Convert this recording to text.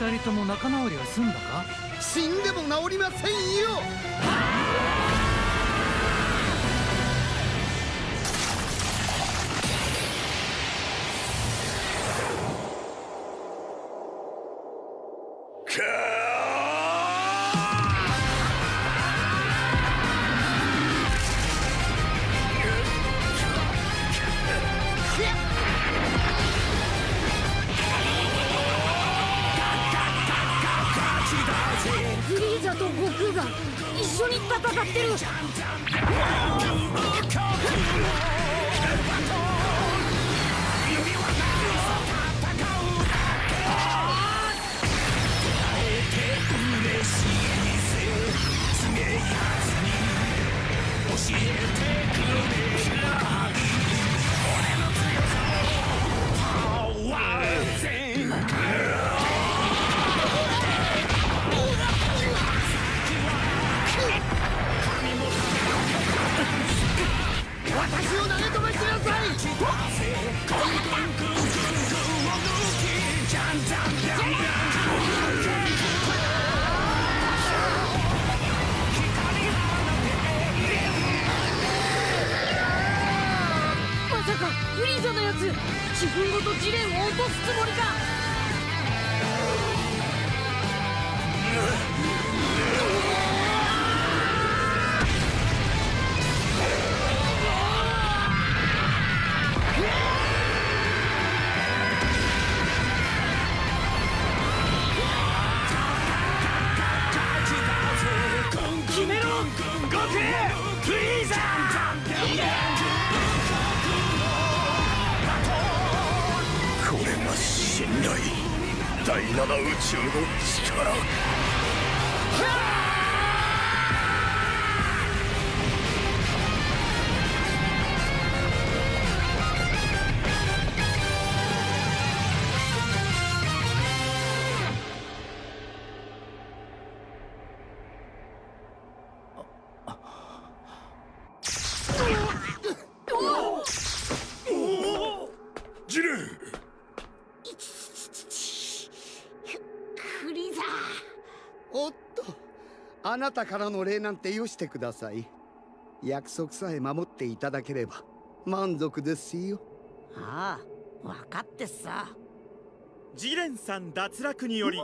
二人とも仲直りは済んだか？死んでも治りませんよフリーザと悟空が一緒に戦ってる。者のやつ自分ごとジレンを落とすつもりか。第七宇宙の力ジレンフリーザおっと。あなたからの礼なんてよしてください。約束さえ守っていただければ満足ですよ。ああ分かってさ。ジレンさん脱落により